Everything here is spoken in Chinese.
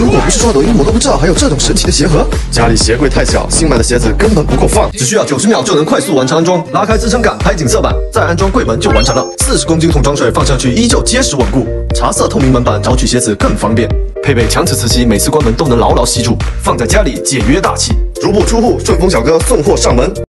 如果不是刷抖音我都不知道还有这种神奇的鞋盒？家里鞋柜太小新买的鞋子根本不够放。只需要九十秒就能快速完成安装拉开支撑杆拍景色板再安装柜门就完成了四十公斤桶装水放上去依旧结实稳固。茶色透明门板找取鞋子更方便。配备强磁磁吸每次关门都能牢牢吸住放在家里简约大气足不出户顺丰小哥送货上门。